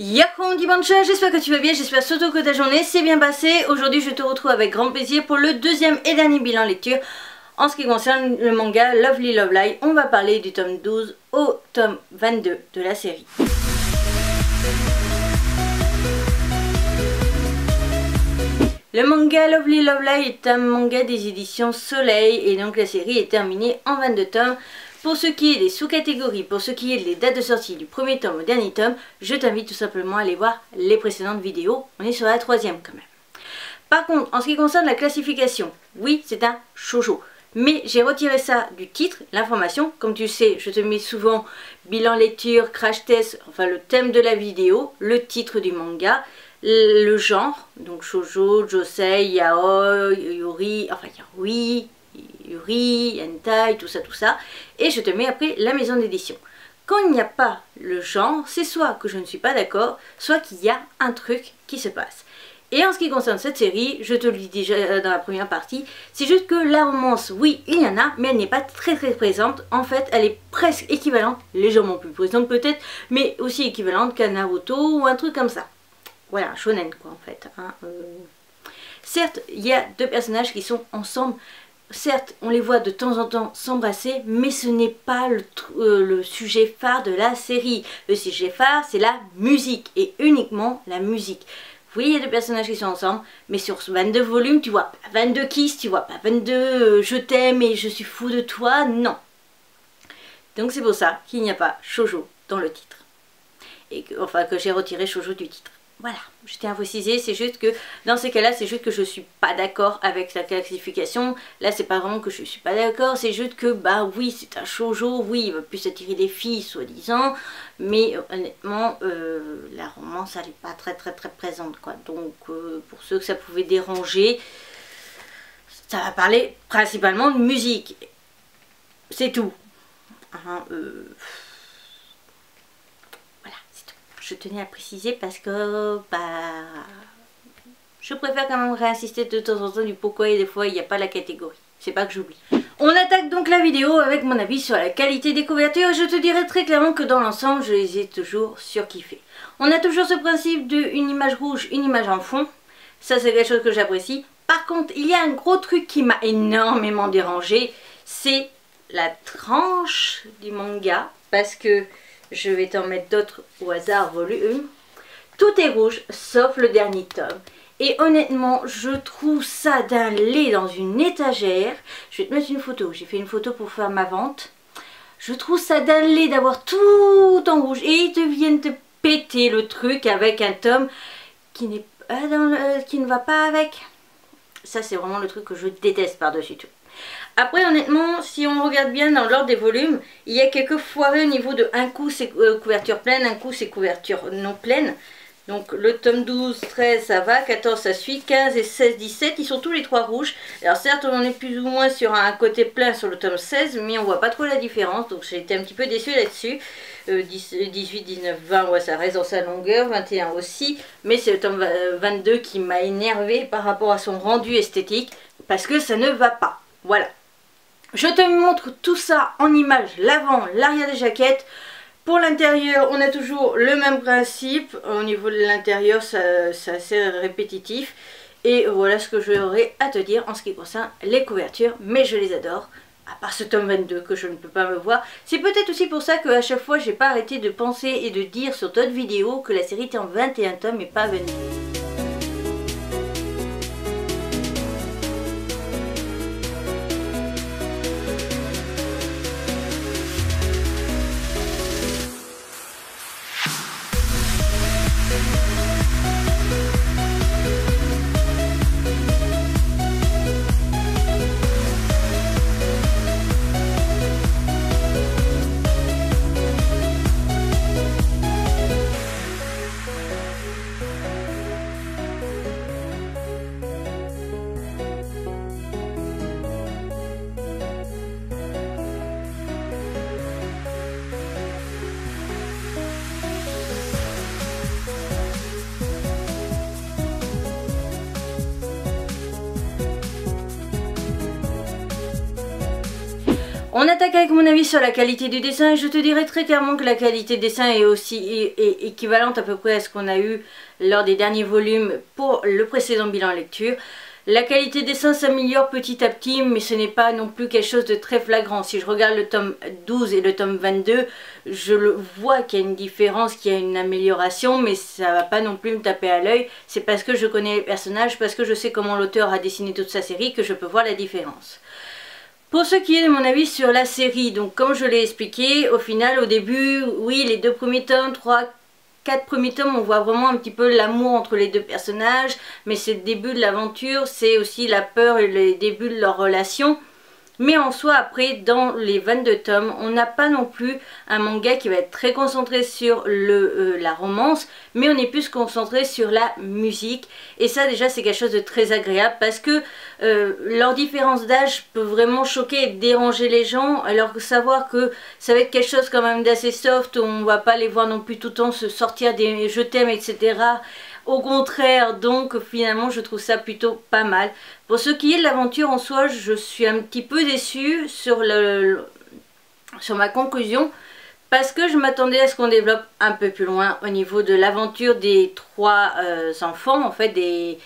Yahoo Dimanche, j'espère que tu vas bien, j'espère surtout que ta journée s'est bien passée. Aujourd'hui je te retrouve avec grand plaisir pour le deuxième et dernier bilan lecture. En ce qui concerne le manga Lovely Love Live, on va parler du tome 12 au tome 22 de la série. Le manga Lovely Love Live est un manga des éditions Soleil et donc la série est terminée en 22 tomes. Pour ce qui est des sous-catégories, pour ce qui est des dates de sortie du premier tome au dernier tome, je t'invite tout simplement à aller voir les précédentes vidéos. On est sur la troisième quand même. Par contre, en ce qui concerne la classification, oui, c'est un shoujo. Mais j'ai retiré ça du titre, l'information. Comme tu sais, je te mets souvent bilan lecture, crash test, enfin le thème de la vidéo, le titre du manga, le genre, donc shoujo, josei, yaoi, yuri, enfin yaoi, Yuri, Hentai, tout ça, tout ça. Et je te mets après la maison d'édition. Quand il n'y a pas le genre, c'est soit que je ne suis pas d'accord, soit qu'il y a un truc qui se passe. Et en ce qui concerne cette série, je te le dis déjà dans la première partie, c'est juste que la romance, oui, il y en a, mais elle n'est pas très très présente. En fait, elle est presque équivalente, légèrement plus présente peut-être, mais aussi équivalente qu'à Naruto ou un truc comme ça. Voilà, shonen quoi en fait. Hein, euh. Certes, il y a deux personnages qui sont ensemble, Certes, on les voit de temps en temps s'embrasser, mais ce n'est pas euh, le, sujet phare de la série. Le sujet phare, c'est la musique, et uniquement la musique. Oui, il y a deux personnages qui sont ensemble, mais sur 22 volumes, tu vois pas 22 kiss, tu vois pas 22 euh, je t'aime et je suis fou de toi, non. Donc c'est pour ça qu'il n'y a pas shoujo dans le titre. Et enfin, que j'ai retiré shoujo du titre. Voilà, je tiens à préciser, c'est juste que dans ces cas-là, c'est juste que je suis pas d'accord avec la classification. Là, c'est pas vraiment que je suis pas d'accord, c'est juste que, bah oui, c'est un shoujo, oui, il va plus attirer des filles, soi-disant, mais euh, honnêtement, euh, la romance, elle est pas très très très présente, quoi. Donc, euh, pour ceux que ça pouvait déranger, ça va parler principalement de musique. C'est tout. Hein, je tenais à préciser parce que bah, je préfère quand même réinsister de temps en temps du pourquoi et des fois il n'y a pas la catégorie. C'est pas que j'oublie. On attaque donc la vidéo avec mon avis sur la qualité des couvertures. Je te dirais très clairement que dans l'ensemble, je les ai toujours surkiffées. On a toujours ce principe de une image rouge, une image en fond. Ça, c'est quelque chose que j'apprécie. Par contre, il y a un gros truc qui m'a énormément dérangé. C'est la tranche du manga. Parce que je vais t'en mettre d'autres au hasard volume. Tout est rouge, sauf le dernier tome. Et honnêtement, je trouve ça d'un lait dans une étagère. Je vais te mettre une photo. J'ai fait une photo pour faire ma vente. Je trouve ça d'un lait d'avoir tout en rouge. Et ils te viennent te péter le truc avec un tome qui, n'est euh, qui ne va pas avec. Ça, c'est vraiment le truc que je déteste par-dessus tout. Après, honnêtement, si on regarde bien dans l'ordre des volumes, il y a quelques foirés au niveau de un coup c'est euh, couverture pleine, un coup c'est couverture non pleine. Donc le tome 12, 13 ça va, 14 ça suit, 15 et 16, 17 ils sont tous les trois rouges. Alors certes on est plus ou moins sur un côté plein sur le tome 16 mais on voit pas trop la différence donc j'ai été un petit peu déçue là-dessus. 18, 19, 20 ouais, ça reste dans sa longueur, 21 aussi mais c'est le tome 22 euh, qui m'a énervé par rapport à son rendu esthétique parce que ça ne va pas. Voilà. Je te montre tout ça en image, l'avant, l'arrière des jaquettes. Pour l'intérieur, on a toujours le même principe. Au niveau de l'intérieur, c'est assez répétitif. Et voilà ce que j'aurais à te dire en ce qui concerne les couvertures. Mais je les adore. À part ce tome 22 que je ne peux pas me voir. C'est peut-être aussi pour ça qu'à chaque fois, j'ai pas arrêté de penser et de dire sur d'autres vidéos que la série était en 21 tomes et pas 22. On attaque avec mon avis sur la qualité du dessin et je te dirais très clairement que la qualité du dessin est aussi équivalente à peu près à ce qu'on a eu lors des derniers volumes pour le précédent bilan lecture. La qualité des dessin s'améliore petit à petit, mais ce n'est pas non plus quelque chose de très flagrant. Si je regarde le tome 12 et le tome 22, je le vois qu'il y a une différence, qu'il y a une amélioration, mais ça va pas non plus me taper à l'œil. C'est parce que je connais les personnages, parce que je sais comment l'auteur a dessiné toute sa série que je peux voir la différence. Pour ce qui est de mon avis sur la série, donc comme je l'ai expliqué, au final, au début, oui, les deux premiers tomes, 3, quatre premiers tomes, on voit vraiment un petit peu l'amour entre les deux personnages, mais c'est le début de l'aventure, c'est aussi la peur et le début de leur relation. Mais en soi, après, dans les 22 tomes, on n'a pas non plus un manga qui va être très concentré sur le, euh, la romance, mais on est plus concentré sur la musique. Et ça, déjà, c'est quelque chose de très agréable parce que euh, leur différence d'âge peut vraiment choquer et déranger les gens, alors que savoir que ça va être quelque chose quand même d'assez soft, où on va pas les voir non plus tout le temps se sortir des je t'aime, etc. Au contraire, donc finalement je trouve ça plutôt pas mal. Pour ce qui est de l'aventure en soi, je suis un petit peu déçue sur, ma conclusion. Parce que je m'attendais à ce qu'on développe un peu plus loin au niveau de l'aventure des trois euh, enfants, en fait, des,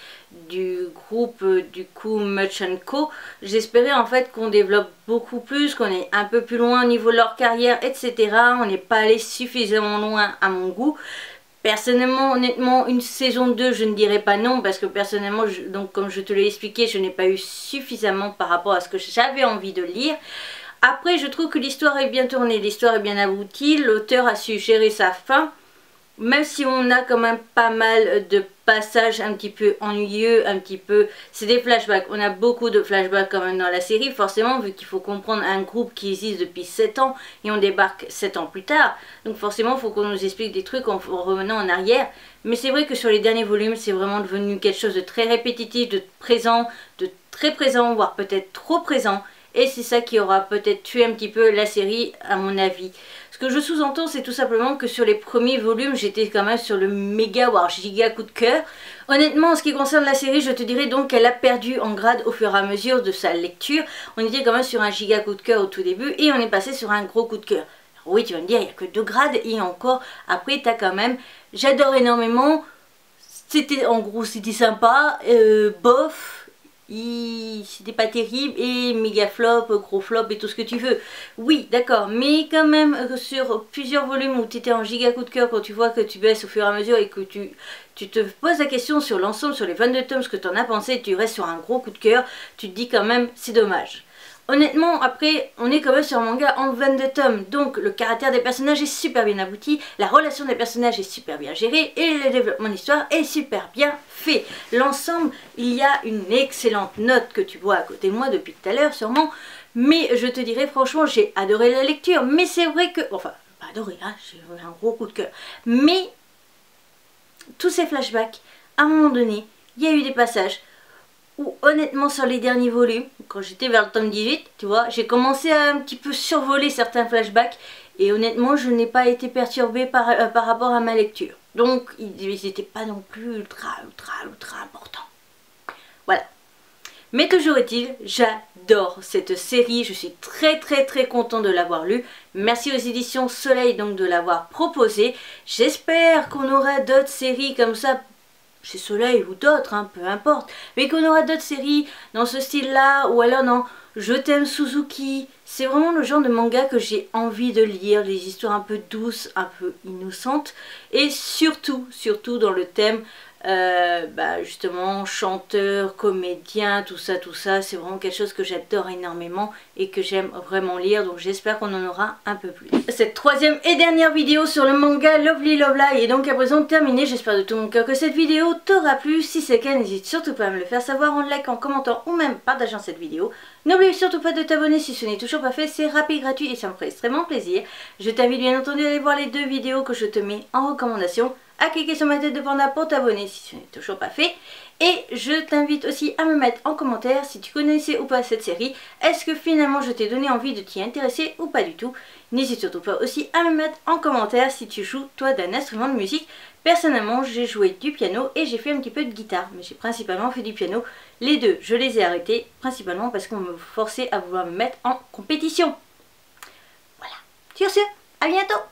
du groupe euh, du coup Much Co. J'espérais en fait qu'on développe beaucoup plus, qu'on est un peu plus loin au niveau de leur carrière, etc. On n'est pas allé suffisamment loin à mon goût. Personnellement, honnêtement, une saison 2, je ne dirais pas non, parce que personnellement, donc comme je te l'ai expliqué, je n'ai pas eu suffisamment par rapport à ce que j'avais envie de lire. Après, je trouve que l'histoire est bien tournée, l'histoire est bien aboutie, l'auteur a su gérer sa fin même si on a quand même pas mal de passages un petit peu ennuyeux, un petit peu... C'est des flashbacks, on a beaucoup de flashbacks quand même dans la série, forcément, vu qu'il faut comprendre un groupe qui existe depuis 7 ans et on débarque 7 ans plus tard. Donc forcément, il faut qu'on nous explique des trucs en revenant en arrière. Mais c'est vrai que sur les derniers volumes, c'est vraiment devenu quelque chose de très répétitif, de présent, de très présent, voire peut-être trop présent. Et c'est ça qui aura peut-être tué un petit peu la série, à mon avis. Ce que je sous-entends, c'est tout simplement que sur les premiers volumes, j'étais quand même sur le méga, voire giga coup de cœur. Honnêtement, en ce qui concerne la série, je te dirais donc qu'elle a perdu en grade au fur et à mesure de sa lecture. On était quand même sur un giga coup de cœur au tout début et on est passé sur un gros coup de cœur. Oui, tu vas me dire, il n'y a que deux grades et encore, après, tu as quand même... J'adore énormément, c'était en gros, c'était sympa, euh, bof, c'était pas terrible et méga flop, gros flop et tout ce que tu veux. Oui, d'accord, mais quand même sur plusieurs volumes où tu en giga coup de cœur quand tu vois que tu baisses au fur et à mesure et que tu, tu te poses la question sur l'ensemble, sur les 22 tomes, ce que tu en as pensé, tu restes sur un gros coup de cœur, tu te dis quand même c'est dommage. Honnêtement, après, on est quand même sur un manga en 22 tomes, donc le caractère des personnages est super bien abouti, la relation des personnages est super bien gérée, et le développement d'histoire est super bien fait. L'ensemble, il y a une excellente note que tu vois à côté de moi depuis tout à l'heure sûrement, mais je te dirais franchement, j'ai adoré la lecture, mais c'est vrai que... Enfin, pas adoré, hein, j'ai un gros coup de cœur. Mais, tous ces flashbacks, à un moment donné, il y a eu des passages où honnêtement sur les derniers volumes, quand j'étais vers le tome 18, tu vois, j'ai commencé à un petit peu survoler certains flashbacks et honnêtement je n'ai pas été perturbée par, euh, par rapport à ma lecture. Donc ils n'étaient pas non plus ultra ultra ultra importants. Voilà. Mais toujours est-il, j'adore cette série, je suis très très très content de l'avoir lu. Merci aux éditions Soleil donc de l'avoir proposé. J'espère qu'on aura d'autres séries comme ça chez Soleil ou d'autres, hein, peu importe, mais qu'on aura d'autres séries dans ce style-là, ou alors dans Je t'aime Suzuki. C'est vraiment le genre de manga que j'ai envie de lire, les histoires un peu douces, un peu innocentes, et surtout, surtout dans le thème euh, bah justement chanteur, comédien, tout ça, tout ça, c'est vraiment quelque chose que j'adore énormément et que j'aime vraiment lire, donc j'espère qu'on en aura un peu plus. Cette troisième et dernière vidéo sur le manga Lovely Love est donc à présent terminée, j'espère de tout mon cœur que cette vidéo t'aura plu, si c'est le cas n'hésite surtout pas à me le faire savoir en like, en commentant ou même partageant cette vidéo. N'oublie surtout pas de t'abonner si ce n'est toujours pas fait, c'est rapide, gratuit et ça me ferait extrêmement plaisir. Je t'invite bien entendu à aller voir les deux vidéos que je te mets en recommandation à cliquer sur ma tête de panda pour t'abonner si ce n'est toujours pas fait. Et je t'invite aussi à me mettre en commentaire si tu connaissais ou pas cette série. Est-ce que finalement je t'ai donné envie de t'y intéresser ou pas du tout? N'hésite surtout pas aussi à me mettre en commentaire si tu joues toi d'un instrument de musique. Personnellement j'ai joué du piano et j'ai fait un petit peu de guitare. Mais j'ai principalement fait du piano. Les deux je les ai arrêtés principalement parce qu'on me forçait à vouloir me mettre en compétition. Sur ce, à bientôt